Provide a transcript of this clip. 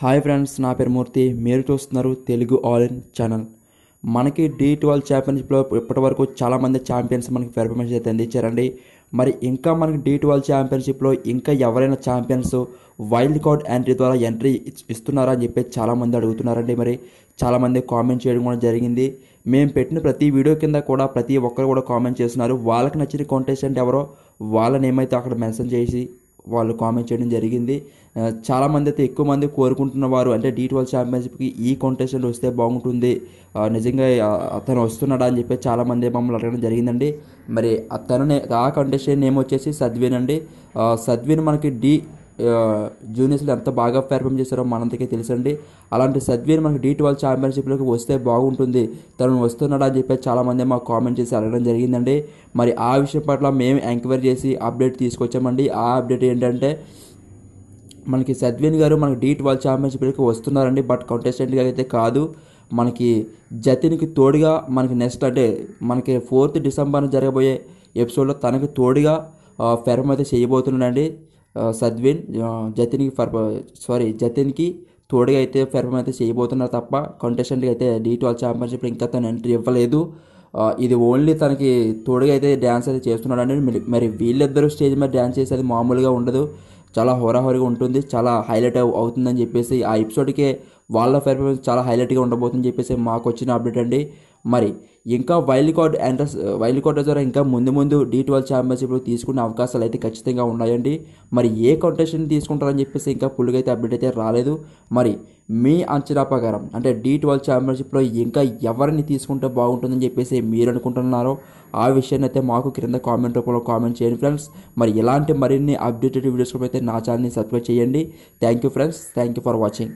Hi friends నా పేరు మూర్తి. మీరు చూస్తున్నారు తెలుగు ఆల్ ఇన్ ఛానల్. మనకి డి ట్వెల్వ్ ఛాంపియన్షిప్లో ఇప్పటి వరకు చాలామంది ఛాంపియన్స్ మనకి పెర్ఫార్మెన్స్ అయితే అందించారండి. మరి ఇంకా మనకి డి ట్వెల్వ్ ఛాంపియన్షిప్లో ఇంకా ఎవరైనా ఛాంపియన్స్ వైల్డ్ కార్డ్ ఎంట్రీ ద్వారా ఎంట్రీ ఇస్తున్నారా అని చెప్పి చాలామంది అడుగుతున్నారండి. మరి చాలామంది కామెంట్ చేయడం కూడా జరిగింది. మేము పెట్టిన ప్రతి వీడియో కింద కూడా ప్రతి ఒక్కరు కూడా కామెంట్ చేస్తున్నారు. వాళ్ళకి నచ్చిన కాంటెస్టెంట్ ఎవరో వాళ్ళని ఏమైతే అక్కడ మెన్షన్ చేసి వాళ్ళు కామెంట్ చేయడం జరిగింది. చాలామంది అయితే ఎక్కువ మంది కోరుకుంటున్న వారు అంటే డీ ట్వెల్వ్ ఛాంపియన్షిప్కి ఈ కాంటెస్టెంట్ వస్తే బాగుంటుంది. నిజంగా అతను వస్తున్నాడా అని చెప్పి చాలా మంది మమ్మల్ని అడగడం జరిగిందండి. మరి అతను ఆ కాంటెస్టెంట్ నేమ్ వచ్చేసి సద్విన్ అండి. సద్విన్ మనకి డీ జూనియర్స్లో ఎంత బాగా పెర్ఫామ్ చేశారో మనందరికీ తెలుసండి. అలాంటి సద్వీర్ మనకి డి ట్వెల్వ్ ఛాంపియన్షిప్లోకి వస్తే బాగుంటుంది. తను వస్తున్నాడు అని చెప్పి చాలామంది మాకు కామెంట్ చేసి అడగడం జరిగిందండి. మరి ఆ విషయం పట్ల మేము ఎంక్వైరీ చేసి అప్డేట్ తీసుకొచ్చామండి. ఆ అప్డేట్ ఏంటంటే మనకి సద్విన్ గారు మనకి డి ట్వెల్వ్ ఛాంపియన్షిప్లోకి వస్తున్నారండి. బట్ కంటెస్టెంట్గా అయితే కాదు. మనకి జతిన్కి తోడుగా మనకి నెక్స్ట్ అంటే మనకి ఫోర్త్ డిసెంబర్ జరగబోయే ఎపిసోడ్లో తనకి తోడుగా ఫెర్మ్ అయితే చేయబోతున్నాడండి. సద్విన్ జతిన్కి ఫర్ సారీ జతిన్కి తోడుగా అయితే పెర్ఫామ్ అయితే చేయబోతున్నారు తప్ప కంటెస్టెంట్కి అయితే డి ట్వెల్వ్ ఛాంపియన్షిప్ ఇంకా తను ఎంట్రీ ఇవ్వలేదు. ఇది ఓన్లీ తనకి తోడుగా అయితే డ్యాన్స్ అయితే చేస్తున్నాడండి మరి- మరి వీళ్ళిద్దరూ స్టేజ్ మీద డ్యాన్స్ చేసేది మామూలుగా ఉండదు. చాలా హోరాహోరీగా ఉంటుంది చాలా హైలైట్ అవుతుందని చెప్పేసి ఆ ఎపిసోడ్కే వాళ్ళ పెర్ఫార్మెన్స్ చాలా హైలైట్గా ఉండబోతుందని చెప్పేసి మాకు వచ్చిన అప్డేట్ అండి. మరి ఇంకా wild card entries wild card ద్వారా ఇంకా ముందు ముందు డి ట్వెల్వ్ ఛాంపియన్షిప్లో తీసుకునే అవకాశాలు అయితే ఖచ్చితంగా ఉన్నాయండి. మరి ఏ కంటెస్టెంట్ తీసుకుంటారని చెప్పేసి ఇంకా ఫుల్గా అయితే అప్డేట్ అయితే రాలేదు. మరి మీ అంచనా ప్రకారం అంటే డీ ట్వెల్వ్ ఛాంపియన్షిప్లో ఇంకా ఎవరిని తీసుకుంటే బాగుంటుందని చెప్పేసి మీరు అనుకుంటున్నారో ఆ విషయాన్ని అయితే మాకు క్రింద కామెంట్ రూపంలో కామెంట్ చేయండి ఫ్రెండ్స్. మరి ఇలాంటి మరిన్ని అప్డేటెడ్ వీడియోస్ అయితే నా ఛానల్ని సబ్స్క్రైబ్ చేయండి. Thank you friends thank you for watching